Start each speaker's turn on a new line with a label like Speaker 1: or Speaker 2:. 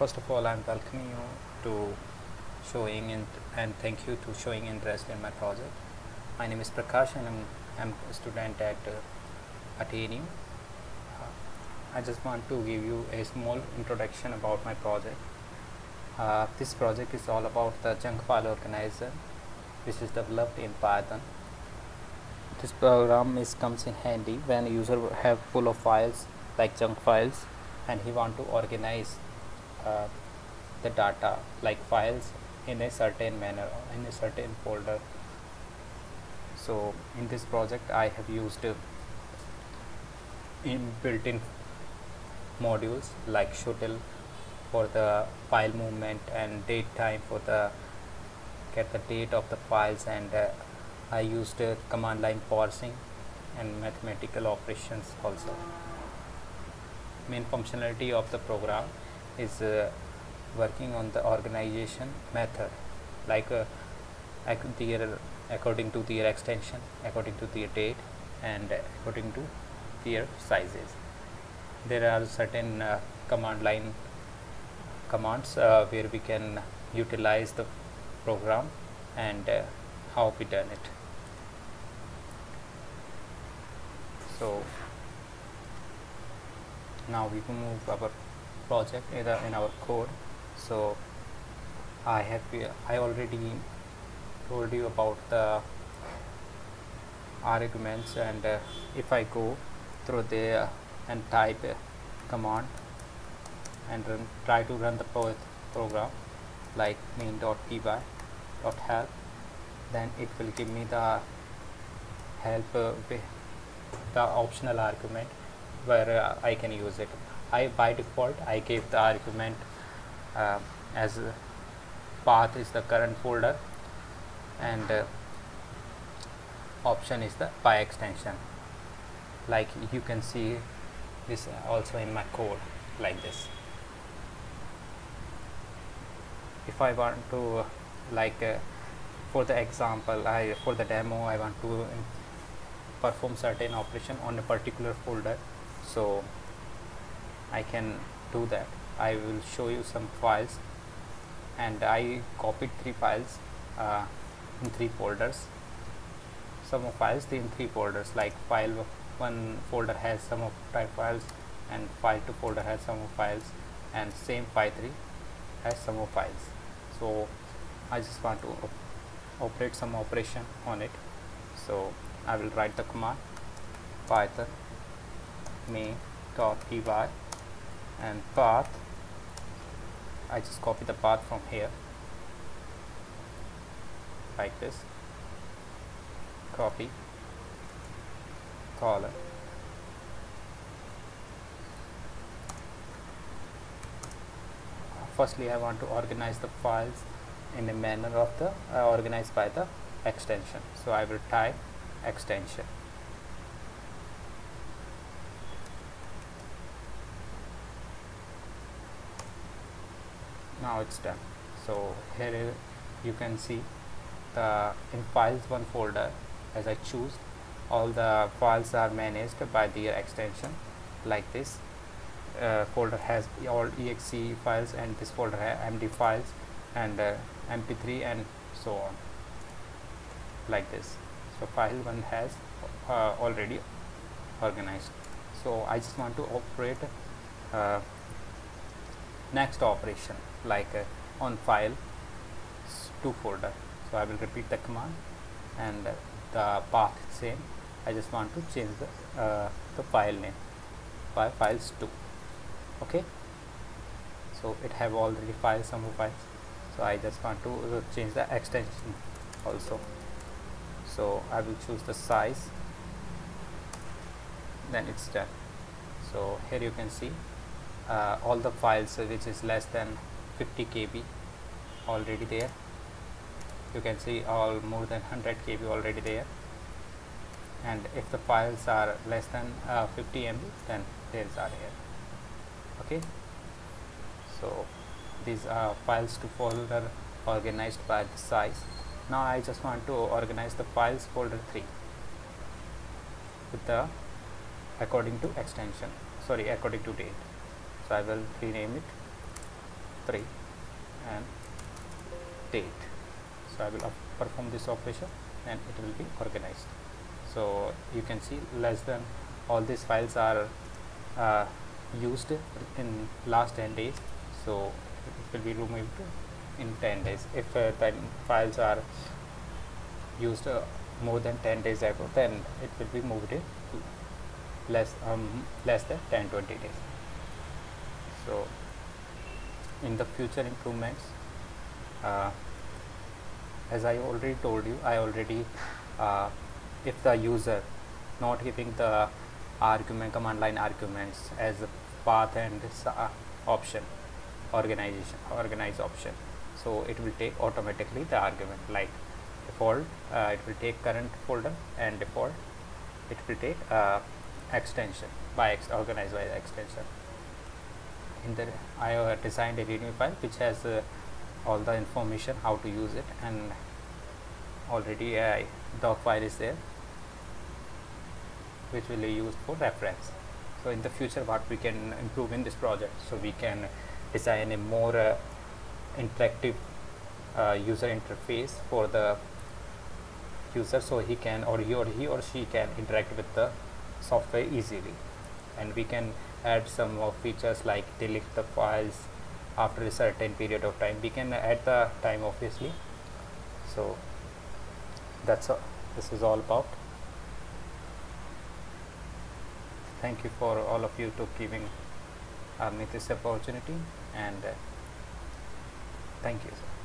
Speaker 1: first of all i'm welcoming you to showing in and thank you to showing interest in my project. My name is prakash and i'm, I'm a student at uh, AttainU. Uh, i just want to give you a small introduction about my project. Uh, this project is all about the junk file organizer which is developed in python. This program is comes in handy when a user have full of files like junk files and he want to organize uh, the data like files in a certain manner in a certain folder. So in this project I have used uh, in built-in modules like shutil for the file movement and date time for the get the date of the files and uh, I used uh, command line parsing and mathematical operations also. Main functionality of the program is uh, working on the organization method. Like uh, according to their extension according to their date and according to their sizes. There are certain uh, command line commands uh, where we can utilize the program and uh, how we done it. So now we will move our project in, the, in our code. So I have I already told you about the arguments and uh, if I go through there and type a command and run, try to run the pro program like main.py dot help then it will give me the help uh, the optional argument where uh, I can use it I by default I gave the argument uh, as path is the current folder and uh, option is the py extension. Like you can see this also in my code like this. If I want to like uh, for the example I for the demo I want to perform certain operation on a particular folder. So I can do that. I will show you some files and I copied three files uh, in three folders. Some of files in three folders like file one folder has some of type files and file 2 folder has some of files and same file 3 has some of files. So I just want to op operate some operation on it. So I will write the command python main dot py and path I just copy the path from here like this copy colon firstly I want to organize the files in a manner of the uh, organized by the extension so I will type extension now it's done. So here you can see the in files one folder as I choose all the files are managed by their extension like this. Uh, folder has all exe files and this folder has md files and uh, mp3 and so on like this. So file one has uh, already organized. So I just want to operate uh, next operation like uh, on file to folder. So I will repeat the command and uh, the path same. I just want to change the, uh, the file name by files 2 okay? So it have already files some files. So I just want to uh, change the extension also. So I will choose the size. Then it's done. So here you can see uh, all the files uh, which is less than 50 KB already there. You can see all more than 100 KB already there. And if the files are less than uh, 50 MB then these are here. Okay? So these are files to folder organized by the size. Now I just want to organize the files folder 3 with the according to extension. Sorry according to date so I will rename it 3 and date. So I will perform this operation and it will be organized. So you can see less than all these files are uh, used in last 10 days. So it will be removed in 10 days. If uh, the files are used uh, more than 10 days ago then it will be moved in less um, less than 10 20 days so in the future improvements uh, as I already told you I already uh, if the user not giving the argument command line arguments as a path and uh, option organization organize option so it will take automatically the argument like default uh, it will take current folder and default it will take uh, extension by ex organized by extension in the I uh, designed a readme file which has uh, all the information how to use it and already a doc file is there which will be used for reference. So in the future what we can improve in this project so we can design a more uh, interactive uh, user interface for the user so he can or he or he or she can interact with the software easily. And we can add some more features like delete the files after a certain period of time. We can add the time obviously. So that's all. This is all about. Thank you for all of you to giving uh, me this opportunity and uh, thank you